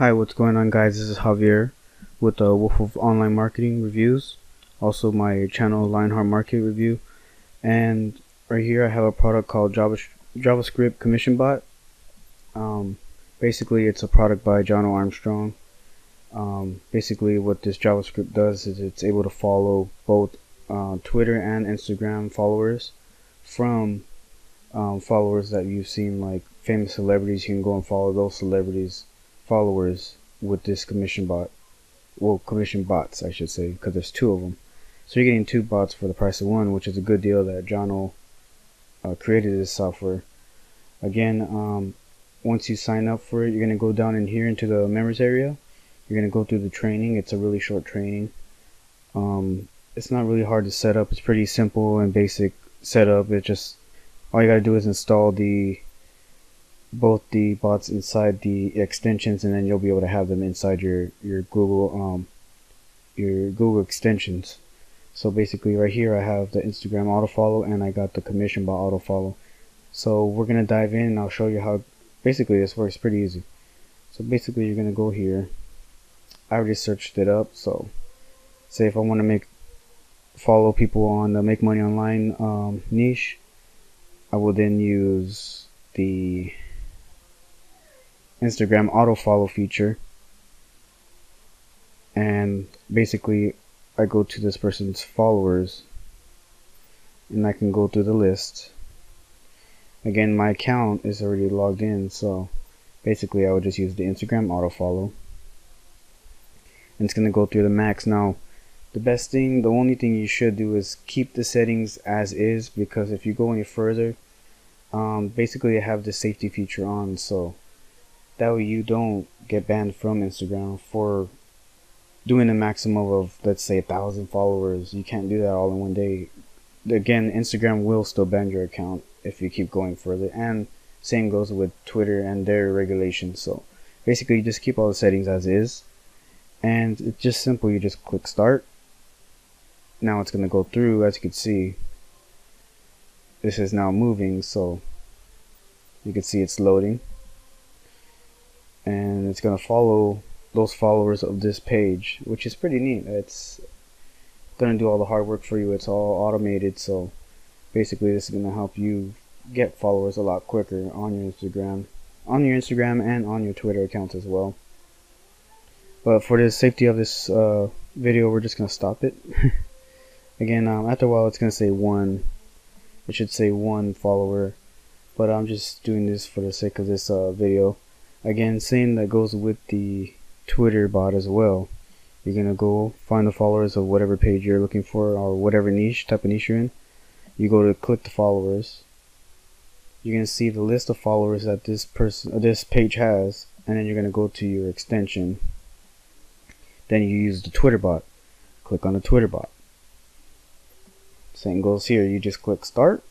Hi, what's going on, guys? This is Javier with the Wolf of Online Marketing Reviews, also my channel Lionheart Market Review. And right here, I have a product called Java, JavaScript Commission Bot. Um, basically, it's a product by John. Armstrong. Um, basically, what this JavaScript does is it's able to follow both uh, Twitter and Instagram followers from um, followers that you've seen, like famous celebrities. You can go and follow those celebrities followers with this commission bot. Well, commission bots, I should say, because there's two of them. So you're getting two bots for the price of one, which is a good deal that John uh, created this software. Again, um, once you sign up for it, you're going to go down in here into the members area. You're going to go through the training. It's a really short training. Um, it's not really hard to set up. It's pretty simple and basic setup. It just all you got to do is install the both the bots inside the extensions and then you'll be able to have them inside your your Google um your Google extensions. So basically right here I have the Instagram auto follow and I got the commission bot auto follow so we're gonna dive in and I'll show you how basically this works pretty easy. So basically you're gonna go here. I already searched it up so say if I want to make follow people on the make money online um, niche I will then use the Instagram auto follow feature. And basically I go to this person's followers and I can go through the list. Again my account is already logged in so basically I would just use the Instagram auto follow and it's gonna go through the max. Now the best thing the only thing you should do is keep the settings as is because if you go any further um, basically I have the safety feature on so that way you don't get banned from Instagram for doing a maximum of let's say a thousand followers. You can't do that all in one day. Again, Instagram will still ban your account if you keep going further, and same goes with Twitter and their regulations. So basically, you just keep all the settings as is, and it's just simple. You just click start. Now it's gonna go through, as you can see. This is now moving, so you can see it's loading and it's going to follow those followers of this page which is pretty neat. It's going to do all the hard work for you. It's all automated so basically this is going to help you get followers a lot quicker on your Instagram on your Instagram and on your Twitter accounts as well. But for the safety of this uh, video we're just going to stop it. Again um, after a while it's going to say one it should say one follower but I'm just doing this for the sake of this uh, video again same that goes with the Twitter bot as well. You're gonna go find the followers of whatever page you're looking for or whatever niche type of niche you're in. You go to click the followers. You're gonna see the list of followers that this person this page has and then you're gonna go to your extension. Then you use the Twitter bot. Click on the Twitter bot. Same goes here. You just click start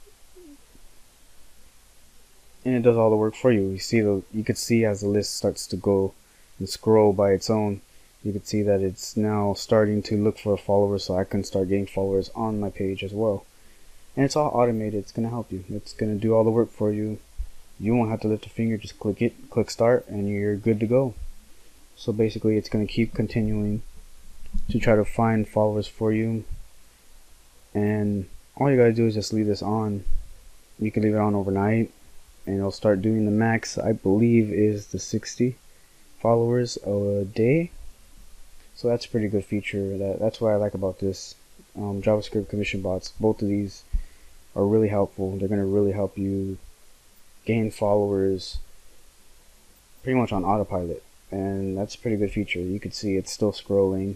and it does all the work for you. You see the you could see as the list starts to go and scroll by its own, you could see that it's now starting to look for followers so I can start getting followers on my page as well. And it's all automated, it's gonna help you. It's gonna do all the work for you. You won't have to lift a finger, just click it, click start, and you're good to go. So basically it's gonna keep continuing to try to find followers for you. And all you gotta do is just leave this on. You can leave it on overnight and it'll start doing the max I believe is the 60 followers a day. So that's a pretty good feature that that's what I like about this um, JavaScript commission bots. Both of these are really helpful. They're gonna really help you gain followers pretty much on autopilot and that's a pretty good feature. You can see it's still scrolling.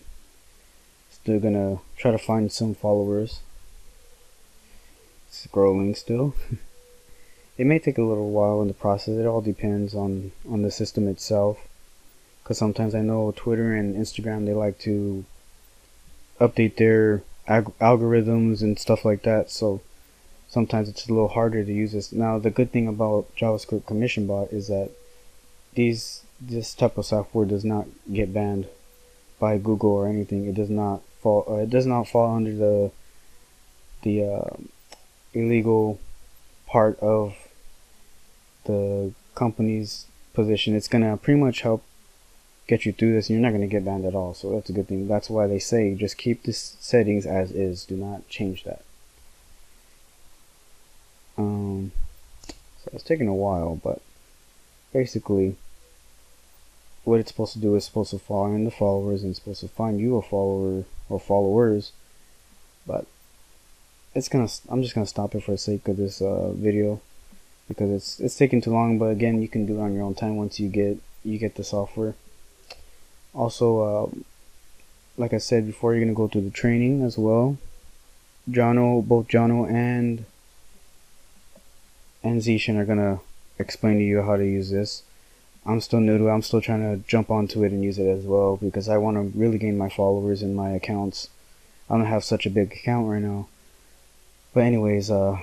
Still gonna try to find some followers. Scrolling still it may take a little while in the process. It all depends on on the system itself. Because sometimes I know Twitter and Instagram they like to update their ag- algorithms and stuff like that. So sometimes it's a little harder to use this. Now the good thing about JavaScript Commission Bot is that these this type of software does not get banned by Google or anything. It does not fall. Uh, it does not fall under the the uh, illegal part of the company's position. It's gonna pretty much help get you through this, and you're not going to get banned at all. So that's a good thing. That's why they say just keep the settings as is. Do not change that. Um, so it's taking a while, but basically, what it's supposed to do is supposed to find the followers and supposed to find you a follower or followers. But it's gonna. I'm just gonna stop it for the sake of this uh, video because it's it's taking too long. But again, you can do it on your own time once you get you get the software. Also, uh, like I said before, you're gonna go through the training as well. Jono, both Jono and and Zishan are gonna explain to you how to use this. I'm still new to it. I'm still trying to jump onto it and use it as well because I want to really gain my followers in my accounts. I don't have such a big account right now. But anyways, uh,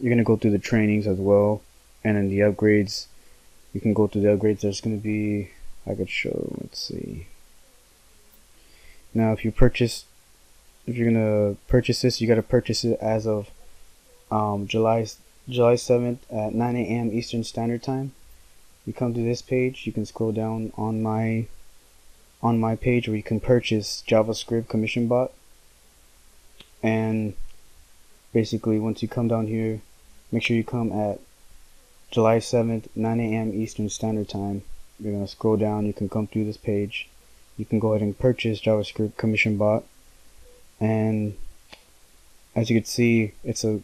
you're gonna go through the trainings as well, and then the upgrades. You can go through the upgrades. There's gonna be I could show. Let's see. Now, if you purchase, if you're gonna purchase this, you gotta purchase it as of um, July July 7th at 9 a.m. Eastern Standard Time. You come to this page, you can scroll down on my on my page where you can purchase JavaScript Commission Bot. And basically, once you come down here, make sure you come at July 7th, 9 a.m. Eastern Standard Time. You're to scroll down, you can come through this page. You can go ahead and purchase JavaScript Commission Bot. And as you can see, it's a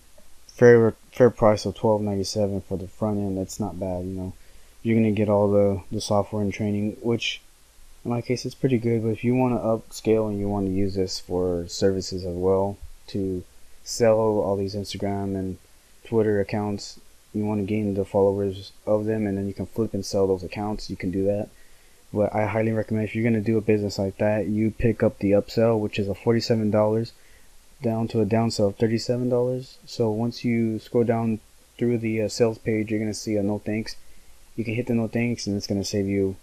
fair fair price of twelve ninety seven for the front end. That's not bad, you know. You're gonna get all the the software and training, which in my case it's pretty good. But if you want to upscale and you want to use this for services as well to sell all these Instagram and Twitter accounts, you want to gain the followers of them, and then you can flip and sell those accounts. You can do that. But I highly recommend if you're gonna do a business like that, you pick up the upsell, which is a forty seven dollars down to a downsell of $37. So once you scroll down through the uh, sales page, you're going to see a no thanks. You can hit the no thanks and it's going to save you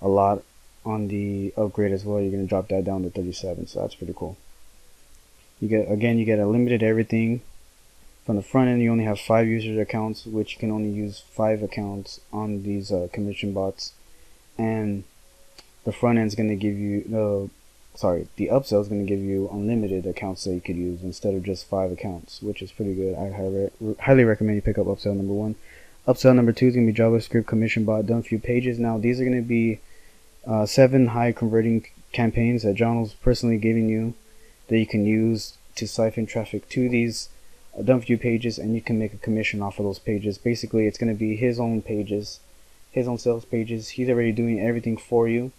a lot on the upgrade as well. You're going to drop that down to 37. So that's pretty cool. You get again, you get a limited everything. From the front end, you only have five user accounts, which you can only use five accounts on these uh, commission bots. And the front end is going to give you the sorry, the upsell is going to give you unlimited accounts that you could use instead of just five accounts, which is pretty good. I highly, highly recommend you pick up upsell number one. Upsell number two is going to be JavaScript Commission Bot done few pages. Now, these are going to be uh, seven high converting campaigns that John was personally giving you that you can use to siphon traffic to these dump view pages, and you can make a commission off of those pages. Basically, it's going to be his own pages, his own sales pages. He's already doing everything for you.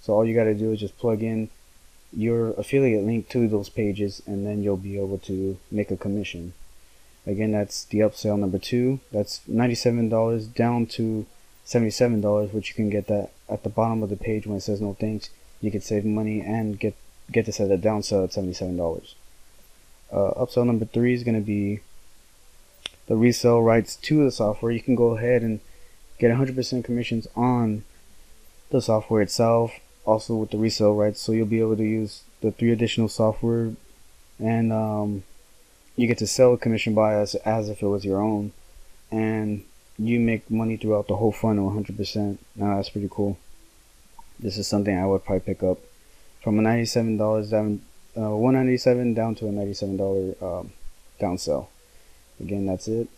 So all you got to do is just plug in your affiliate link to those pages and then you'll be able to make a commission again that's the upsell number two that's $97 down to $77 which you can get that at the bottom of the page when it says no thanks you can save money and get get this at a downsell at $77 uh, upsell number three is going to be the resale rights to the software. You can go ahead and get 100% commissions on the software itself also with the resale rights. So you'll be able to use the three additional software and um, you get to sell Commission Bot as, as if it was your own. And you make money throughout the whole funnel 100% now that's pretty cool. This is something I would probably pick up from a $97 down uh, 197 down to a $97 um, down sell again that's it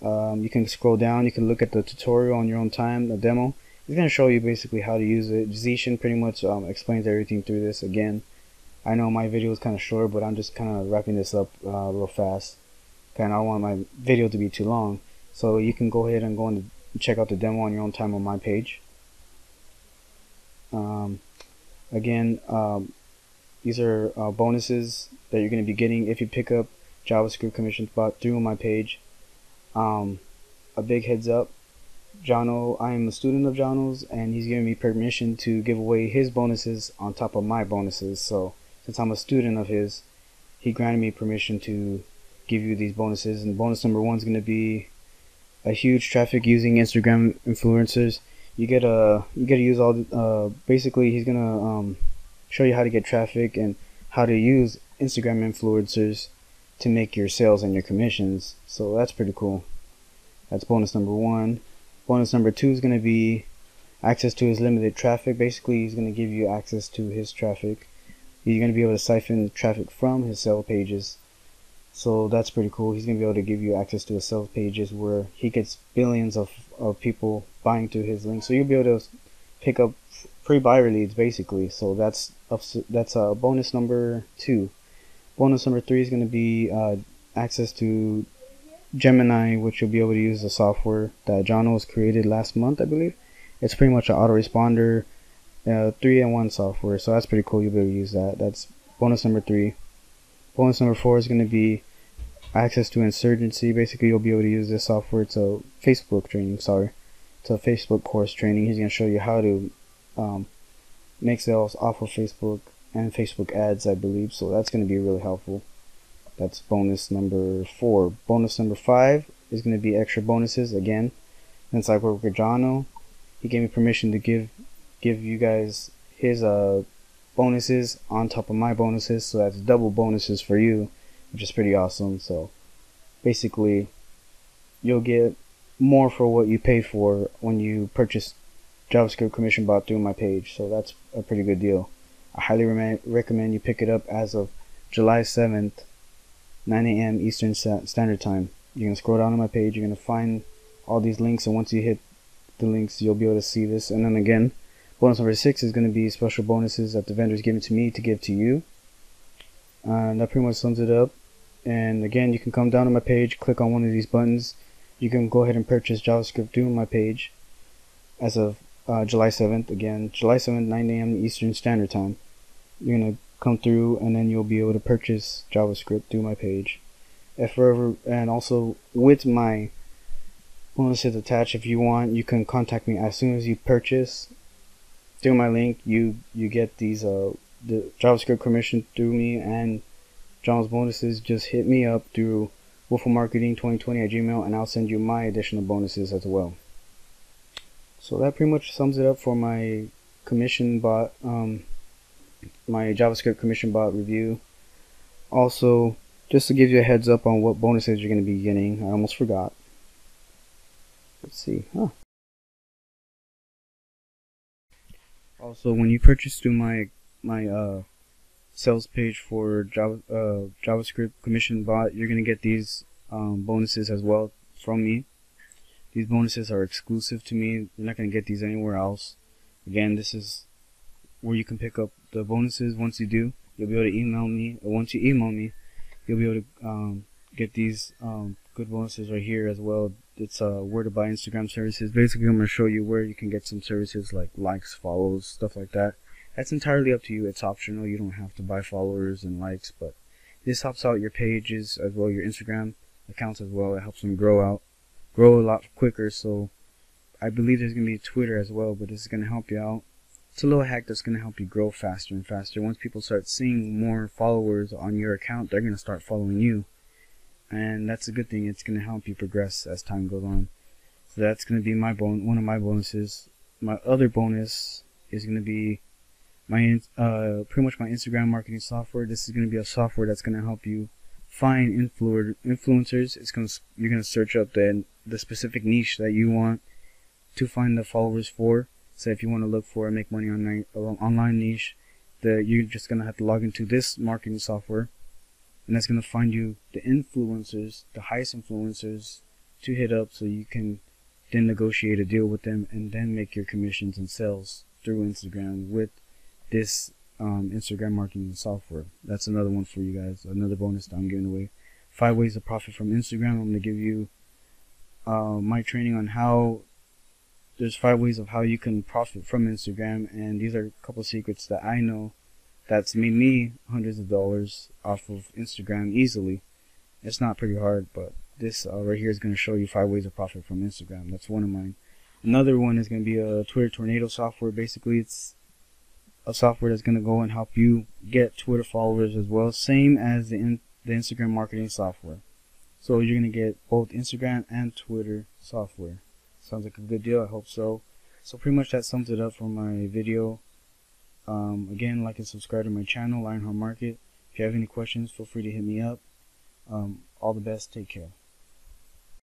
um, you can scroll down you can look at the tutorial on your own time the demo going to show you basically how to use it. Zishan pretty much um, explains everything through this again. I know my video is kind of short, but I'm just kind of wrapping this up uh, real fast. Of, I don't want my video to be too long. So you can go ahead and go and check out the demo on your own time on my page. Um, again, um, these are uh, bonuses that you're going to be getting if you pick up JavaScript Commission Bot through my page. Um, a big heads up Jono, I am a student of Jono's, and he's giving me permission to give away his bonuses on top of my bonuses. So, since I'm a student of his, he granted me permission to give you these bonuses. And bonus number one is going to be a huge traffic using Instagram influencers. You get a you get to use all the, uh, basically he's gonna um, show you how to get traffic and how to use Instagram influencers to make your sales and your commissions. So that's pretty cool. That's bonus number one. Bonus number two is to be access to his limited traffic. Basically, he's to give you access to his traffic. Going to be able to siphon traffic from his sales pages. So that's pretty cool. He's to be able to give you access to his sales pages where he gets billions of, of people buying to his link. So you'll be able to pick up free buyer leads basically. So that's that's a uh, bonus number two. Bonus number three is going to be uh, access to Gemini, which you'll be able to use the software that John was created last month, I believe. It's pretty much an autoresponder, uh, three and one software. So that's pretty cool. You'll be able to use that. That's bonus number three. Bonus number four is going to be access to insurgency. Basically, you'll be able to use this software. It's a Facebook training. Sorry, a Facebook course training. He's going to show you how to um, make sales off of Facebook and Facebook ads, I believe. So that's going to be really helpful. That's bonus number four. Bonus number five is going to be extra bonuses again. Since I work with he gave me permission to give give you guys his uh bonuses on top of my bonuses, so that's double bonuses for you, which is pretty awesome. So basically, you'll get more for what you pay for when you purchase JavaScript Commission Bot through my page. So that's a pretty good deal. I highly re recommend you pick it up as of July 7th, 9 a.m. Eastern Standard Time. You're going to scroll down on my page, you're going to find all these links, and once you hit the links, you'll be able to see this. And then again, bonus number six is going to be special bonuses that the vendor's giving to me to give to you. Uh, and that pretty much sums it up. And again, you can come down to my page, click on one of these buttons. You can go ahead and purchase JavaScript through my page as of uh, July 7th. Again, July 7th, 9 a.m. Eastern Standard Time. You're going to come through and then you'll be able to purchase JavaScript through my page. If forever, and also with my bonuses attached, if you want, you can contact me as soon as you purchase. Through my link, you you get these uh the JavaScript commission through me and John's bonuses. Just hit me up through wolfmarketing2020 at gmail and I'll send you my additional bonuses as well. So that pretty much sums it up for my commission bot, um, my JavaScript commission bot review. Also, just to give you a heads up on what bonuses you're going to be getting, I almost forgot. Let's see, huh. Also, when you purchase through my my uh, sales page for Java, uh, JavaScript Commission Bot, you're gonna get these um, bonuses as well from me. These bonuses are exclusive to me. You're not gonna get these anywhere else. Again, this is where you can pick up the bonuses. Once you do, you'll be able to email me. Once you email me, you'll be able to um, get these um, good bonuses right here as well. It's uh, where to buy Instagram services. Basically, I'm gonna show you where you can get some services like likes, follows, stuff like that. That's entirely up to you. It's optional. You don't have to buy followers and likes, but this helps out your pages as well, your Instagram accounts as well. It helps them grow out, grow a lot quicker. So I believe there's gonna be Twitter as well, but this is gonna help you out. It's a little hack that's gonna help you grow faster and faster. Once people start seeing more followers on your account, they're gonna start following you and that's a good thing. It's going to help you progress as time goes on. So that's going to be my bon- one of my bonuses. My other bonus is going to be my uh, pretty much my Instagram marketing software. This is going to be a software that's going to help you find influ- influencers. It's going to you're going to search up the the specific niche that you want to find the followers for. So if you want to look for and make money online online niche, that you're just going to have to log into this marketing software and that's going to find you the influencers, the highest influencers to hit up so you can then negotiate a deal with them and then make your commissions and sales through Instagram with this um, Instagram marketing software. That's another one for you guys, another bonus that I'm giving away. Five ways to profit from Instagram. I'm going to give you uh, my training on how there's five ways of how you can profit from Instagram, and these are a couple secrets that I know that's made me hundreds of dollars off of Instagram easily. It's not pretty hard, but this uh, right here is going to show you five ways of profit from Instagram. That's one of mine. Another one is going to be a Twitter Tornado software. Basically, it's a software that's going to go and help you get Twitter followers as well, same as the in, the Instagram marketing software. So you're going to get both Instagram and Twitter software. Sounds like a good deal. I hope so. So pretty much that sums it up for my video. Um, again, like and subscribe to my channel, Lionheart Market. If you have any questions, feel free to hit me up. Um, all the best. Take care.